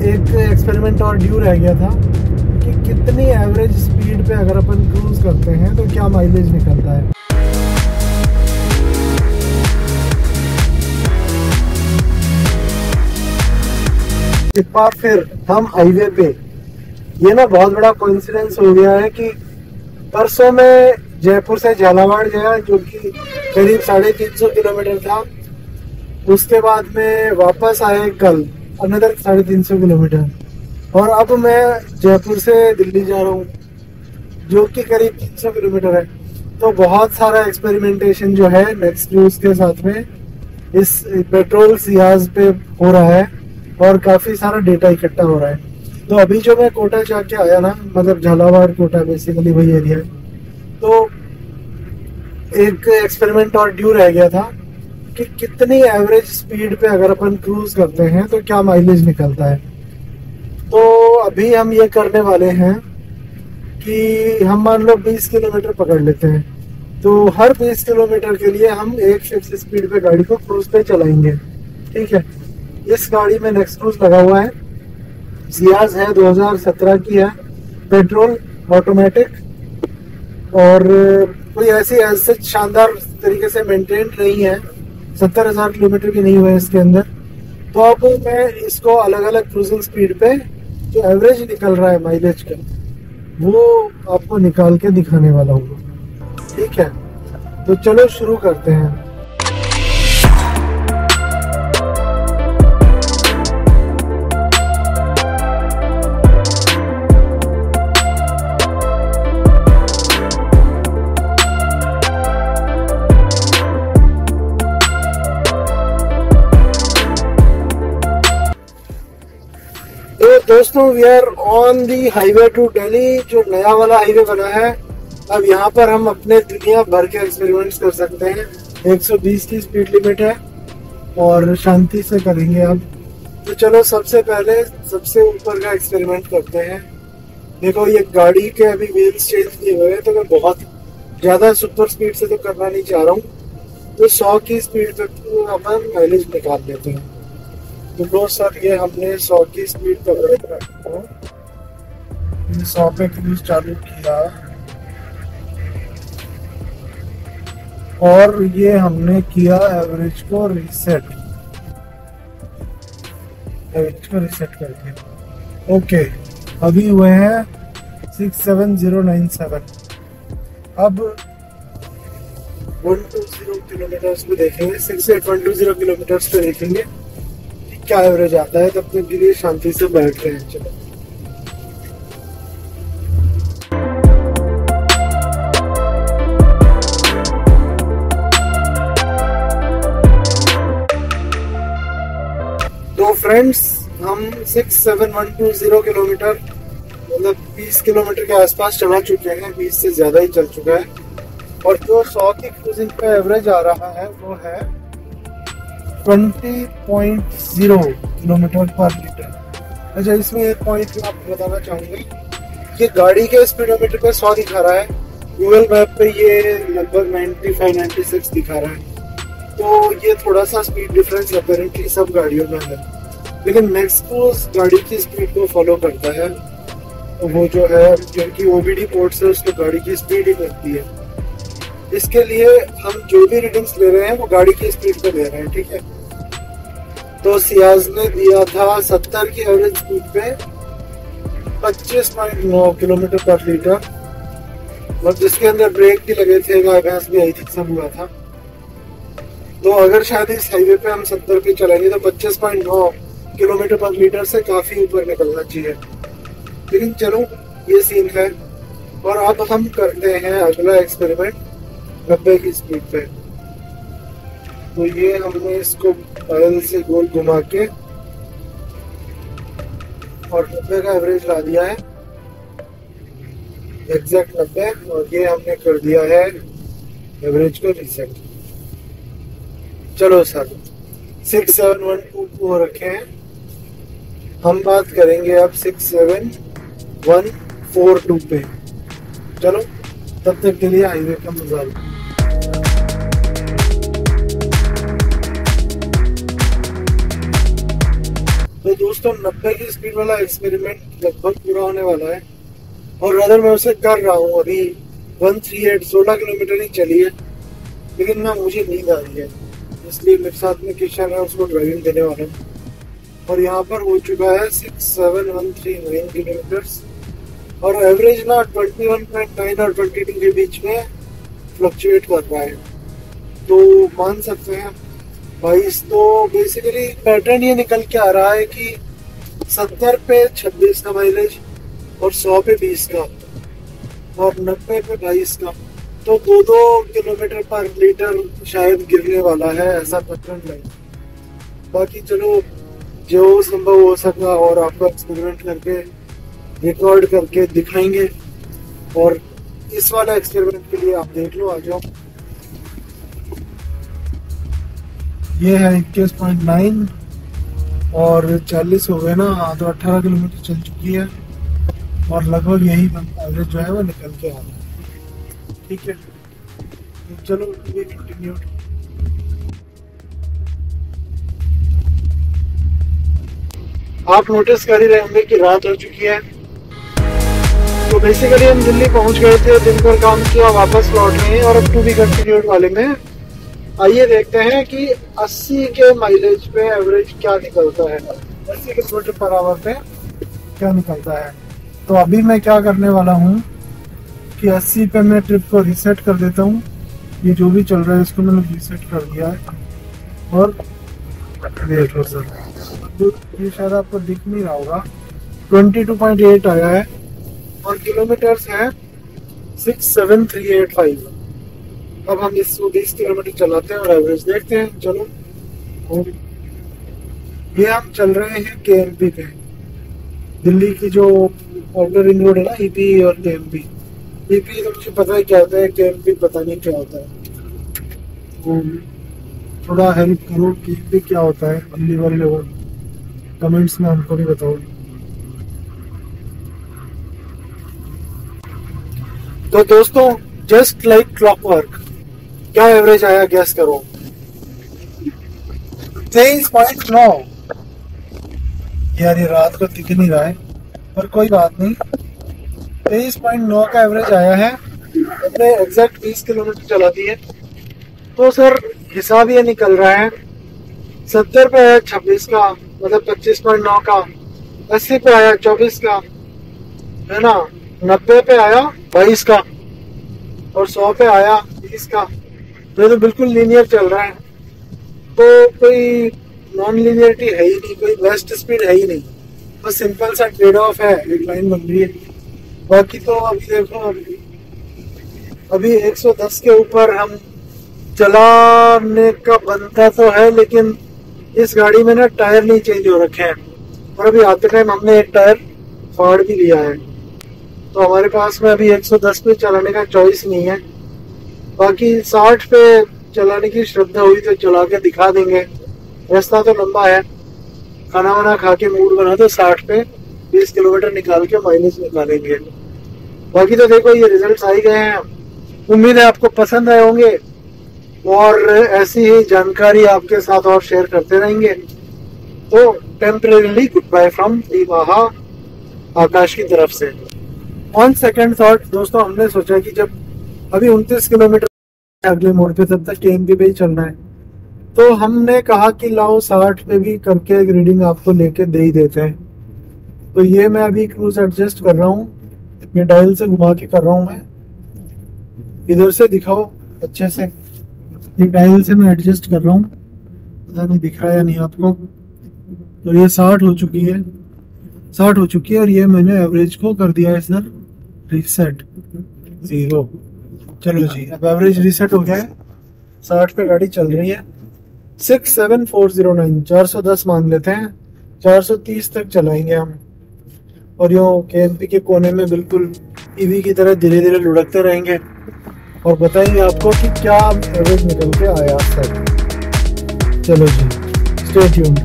एक एक्सपेरिमेंट और ड्यू रह गया था कि कितनी एवरेज स्पीड पे अगर अपन क्रूज करते हैं तो क्या माइलेज निकलता है? एक बार फिर हम हाईवे पे, ये ना बहुत बड़ा कोइंसिडेंस हो गया है कि परसों में जयपुर से झालावाड़ गया, जो कि करीब साढ़े तीन सौ किलोमीटर था। उसके बाद में वापस आए कल। अनदर साढ़े तीन सौ किलोमीटर। और अब मैं जयपुर से दिल्ली जा रहा हूँ, जो कि करीब तीन सौ किलोमीटर है। तो बहुत सारा एक्सपेरिमेंटेशन जो है नेक्स्ट क्रूज के साथ में, इस पेट्रोल सियाज पे हो रहा है और काफ़ी सारा डेटा इकट्ठा हो रहा है। तो अभी जो मैं कोटा जाके आया ना मतलब झालावाड़ कोटा बेसिकली वही एरिया है। तो एक एक्सपेरिमेंट और ड्यू रह गया था। कि कितनी एवरेज स्पीड पे अगर अपन क्रूज करते हैं तो क्या माइलेज निकलता है? तो अभी हम ये करने वाले हैं कि हम मान लो 20 किलोमीटर पकड़ लेते हैं। तो हर 20 किलोमीटर के लिए हम एक फिक्स स्पीड पे गाड़ी को क्रूज पे चलाएँगे। ठीक है? इस गाड़ी में नेक्स्ट क्रूज लगा हुआ है। सियाज है 2017 की है। पेट्रोल ऑटोमेटिक और कोई ऐसी ऐसे शानदार तरीके से मेंटेन नहीं है। सत्तर हज़ार किलोमीटर भी नहीं हुआ है इसके अंदर। तो अब मैं इसको अलग अलग क्रूजिंग स्पीड पे जो एवरेज निकल रहा है माइलेज का, वो आपको निकाल के दिखाने वाला हूँ। ठीक है? तो चलो शुरू करते हैं। दोस्तों we are on the highway to Delhi जो नया वाला हाईवे बना है। अब यहाँ पर हम अपने दुनिया भर के एक्सपेरिमेंट्स कर सकते हैं। 120 की स्पीड लिमिट है और शांति से करेंगे अब। तो चलो, सबसे पहले, सबसे ऊपर का एक्सपेरिमेंट करते हैं। देखो, ये गाड़ी के अभी व्हील्स चेंज किए हुए हैं तो मैं बहुत ज़्यादा सुपर स्पीड से तो करना नहीं चाह रहा हूँ। तो 100 की स्पीड तक तो अपन माइलेज निकाल लेते हैं। तो सर, ये हमने सौ की स्पीड के रखो सौ पे क्रूज चालू किया। और ये हमने किया एवरेज को रीसेट एवरेज को रीसेट करके। ओके अभी हुए हैं six seven zero nine seven अब वन टू ज़ीरो किलोमीटर पे देखेंगे six eight one two zero kilometre पे देखेंगे। क्या एवरेज आता है? तब तक के लिए शांति से बैठ रहे हैं, चलो। तो फ्रेंड्स हम six seven one two zero kilometre मतलब बीस किलोमीटर के आसपास चला चुके हैं, बीस से ज़्यादा ही चल चुका है। और जो सौ की क्रूजिंग का एवरेज आ रहा है, वो है 20.0 किलोमीटर पर लीटर। अच्छा इसमें एक पॉइंट आपको बताना चाहूँगा कि गाड़ी के स्पीडोमीटर पे 100 दिखा रहा है गूगल मैप पे ये लगभग 95 96 दिखा रहा है। तो ये थोड़ा सा स्पीड डिफरेंस अपेरेंटली सब गाड़ियों में है। लेकिन मैक्सपोज गाड़ी की स्पीड को फॉलो करता है। तो वो जो है क्योंकि ओबीडी पोर्ट से उसको गाड़ी की स्पीड ही मिलती है। इसके लिए हम जो भी रीडिंग्स ले रहे हैं, वो गाड़ी की स्पीड पे ले रहे हैं, ठीक है? तो सियाज ने दिया था 70 की एवरेज स्पीड पे 25.9 किलोमीटर पर लीटर मतलब जिसके अंदर ब्रेक भी लगे थे भैंस भी आई थी, सब हुआ था। तो अगर शायद इस हाईवे पे हम 70 पे चलेंगे तो 25.9 किलोमीटर पर लीटर से काफ़ी ऊपर निकलना चाहिए। लेकिन चलो, ये सीन है। और अब हम करते हैं अगला एक्सपेरिमेंट नब्बे की स्पीड पे। तो ये हमने इसको पैदल से गोल घुमा के और नब्बे का एवरेज ला दिया है। एग्जैक्ट नब्बे और ये हमने कर दिया है एवरेज को रिसेट चलो sir six seven one two two रखे हैं। हम बात करेंगे अब six seven one four two पे। चलो, तब तक के लिए हाईवे का मज़ा लो तो दोस्तों, नब्बे की स्पीड वाला एक्सपेरिमेंट लगभग पूरा होने वाला है। और अगर मैं उसे कर रहा हूँ अभी। वन थ्री एट सोलह किलोमीटर ही चली है लेकिन ना मुझे नींद आ रही है। इसलिए मेरे साथ में किशन है, उसको ड्राइविंग देने वाले और यहाँ पर हो चुका है six seven one three nine kilometre और एवरेज ना ट्वेंटी वन पॉइंट नाइन और ट्वेंटी टू के बीच में फ्लक्चुएट कर रहा है। तो मान सकते हैं बाईस तो बेसिकली पैटर्न ये निकल के आ रहा है कि सत्तर पे छब्बीस का माइलेज और सौ पे बीस का और नब्बे पे बाईस का। तो दो दो किलोमीटर पर लीटर शायद गिरने वाला है, ऐसा पैटर्न लाइन बाकी चलो, जो संभव हो सका और आपको एक्सपेरिमेंट करके रिकॉर्ड करके दिखाएँगे। और इस वाला एक्सपेरिमेंट के लिए आप देख लो, आ जाओ। ये है इक्कीस पॉइंट नाइन और चालीस हो गए ना तो अट्ठारह किलोमीटर चल चुकी है और लगभग यही एवरेज जो है वो निकल के आ रहा है। ठीक है तो चलो, ये कंटिन्यू आप नोटिस कर ही रहे होंगे कि रात हो चुकी है। तो बेसिकली हम दिल्ली पहुँच गए थे, दिन भर काम किया, वापस लौट रहे हैं और अब टू बी कंटिन्यूड वाले में। आइए देखते हैं कि 80 के माइलेज पे एवरेज क्या निकलता है। 80 किलोमीटर पर आवर पे क्या निकलता है। तो अभी मैं क्या करने वाला हूँ कि 80 पे मैं ट्रिप को रीसेट कर देता हूँ। ये जो भी चल रहा है, इसको मैंने रीसेट कर दिया है। और वेट हो सर ये शायद आपको दिख नहीं रहा होगा। 22.8 आया है। और किलोमीटर्स है 67385 अब हम इसको बीस किलोमीटर चलाते हैं और एवरेज देखते हैं, चलो। ये हम चल रहे हैं के पे। दिल्ली की जो आउटर रिंग रोड है ना ईपी e और के एम पी ईपी तो मुझे पता है क्या होता है के एम पी पता नहीं क्या होता है। थोड़ा हेल्प करो कि ईपी क्या होता है, दिल्ली वाले लोगों कमेंट्स में हमको भी बताओ। तो दोस्तों जस्ट लाइक क्लॉक वर्क क्या एवरेज आया? गैस करो। तेईस पॉइंट नौ। यार, ये रात को दिख नहीं रहा है, पर कोई बात नहीं। तेईस पॉइंट नौ का एवरेज आया है। अपने एग्जैक्ट बीस किलोमीटर चला दिए तो सर, हिसाब ये निकल रहा है। सत्तर पे आया छब्बीस का मतलब पच्चीस पॉइंट नौ का। अस्सी पे आया चौबीस का। है ना? नब्बे पे आया बाईस का। और सौ पे आया बीस का। तो तो बिल्कुल लीनियर चल रहा है। तो कोई नॉन लीनियरिटी है ही नहीं, कोई बेस्ट स्पीड है ही नहीं। बस सिंपल सा ट्रेड ऑफ़ है, एक लाइन बन रही है। बाकी तो अभी देखो, अभी अभी 110 के ऊपर हम चलाने का बनता तो है, लेकिन इस गाड़ी में ना टायर नहीं चेंज हो रखे हैं। और अभी आते टाइम हमने एक टायर फाड़ भी लिया है। तो हमारे पास में अभी 110 पे चलाने का चॉइस नहीं है। बाकी साठ पे चलाने की श्रद्धा हुई तो चला के दिखा देंगे। रास्ता तो लंबा है। खाना वाना खा के मूड बना तो साठ पे बीस किलोमीटर निकाल के माइलेज निकालेंगे। बाकी तो देखो ये रिज़ल्ट आ ही गए हैं। उम्मीद है आपको पसंद आए होंगे। और ऐसी ही जानकारी आपके साथ और शेयर करते रहेंगे। तो टेम्परेली गुड बाय फ्रॉम महा आकाश की तरफ़ से। ऑन सेकेंड थॉट दोस्तों, हमने सोचा कि जब अभी उनतीस किलोमीटर अगले मोड़ पे तब तक के पे ही चलना है। तो हमने कहा कि लाओ साठ पे भी करके एक रीडिंग आपको लेके दे ही देते हैं। तो ये मैं अभी क्रूज एडजस्ट कर रहा हूँ। ये डायल से घुमा के कर रहा हूँ मैं। इधर से दिखाओ, अच्छे से। ये डायल से मैं एडजस्ट कर रहा हूँ। पता नहीं दिख रहा या नहीं आपको। तो ये साठ हो चुकी है। साठ हो चुकी है और ये मैंने एवरेज को कर दिया है सर रिसेट ज़ीरो चलो जी, अब एवरेज रीसेट हो गया है। साठ पे गाड़ी चल रही है। Six seven four zero nine चार सौ दस मान लेते हैं। चार सौ तीस तक चलाएँगे हम। और यो के एम पी के कोने में बिल्कुल ईवी की तरह धीरे धीरे लुढ़कते रहेंगे। और बताएँगे आपको कि क्या एवरेज निकल के आया सर चलो जी स्टे ट्यून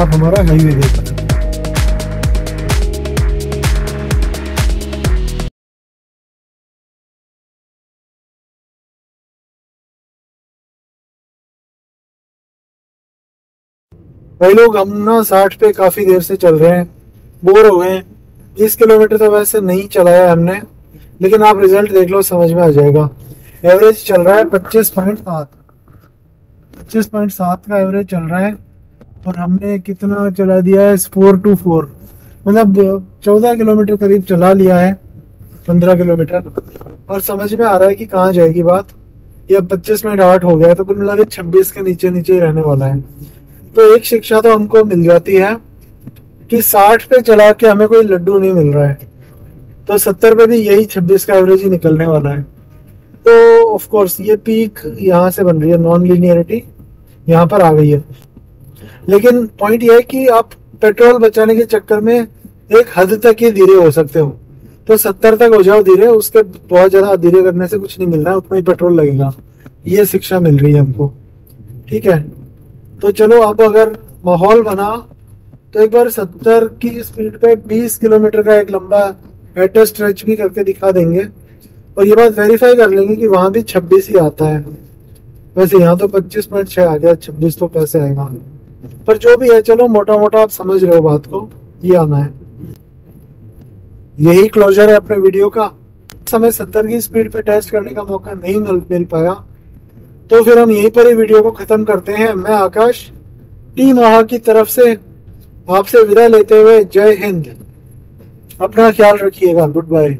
आप हमारा हाईवे देख भाई लोग हम ना साठ पे काफ़ी देर से चल रहे हैं, बोर हो गए हैं। बीस किलोमीटर तो वैसे नहीं चलाया हमने, लेकिन आप रिज़ल्ट देख लो, समझ में आ जाएगा। एवरेज चल रहा है पच्चीस पॉइंट सात। पच्चीस पॉइंट सात का एवरेज चल रहा है, और हमने कितना चला दिया है, फोर टू फोर। मतलब चौदह किलोमीटर करीब चला लिया है, पंद्रह किलोमीटर। और समझ में आ रहा है कि कहाँ जाएगी बात? ये पच्चीस मिनट आठ हो गया तो कुल मिला के छब्बीस के नीचे नीचे रहने वाला है। तो एक शिक्षा तो हमको मिल जाती है कि साठ पे चला के हमें कोई लड्डू नहीं मिल रहा है। तो सत्तर पे भी यही छब्बीस का एवरेज ही निकलने वाला है। तो ऑफ़ कोर्स ये पीक यहाँ से बन रही है नॉन लीनियरिटी यहाँ पर आ गई है। लेकिन पॉइंट ये है कि आप पेट्रोल बचाने के चक्कर में एक हद तक ही धीरे हो सकते हो। तो सत्तर तक हो जाओ धीरे, उसके बहुत ज़्यादा धीरे करने से कुछ नहीं मिल रहा है उतना ही पेट्रोल लगेगा। ये शिक्षा मिल रही है हमको। ठीक है? तो चलो अब अगर माहौल बना तो एक बार सत्तर की स्पीड पे बीस किलोमीटर का एक लंबा एटर स्ट्रेच भी करके दिखा देंगे। और ये बात वेरीफाई कर लेंगे कि वहाँ भी छब्बीस ही आता है। वैसे यहाँ तो पच्चीस पॉइंट छह आ गया, छब्बीस तो कैसे आएगा। पर जो भी है, चलो मोटा मोटा आप समझ रहे हो बात को, ये आना है। यही क्लोजर है अपने वीडियो का। समय सत्तर की स्पीड पे टेस्ट करने का मौका नहीं मिल पाया। तो फिर हम यहीं पर ही वीडियो को खत्म करते हैं। मैं आकाश, टीम आहा की तरफ़ से आपसे विदा लेते हुए जय हिंद। अपना ख्याल रखिएगा। Good bye.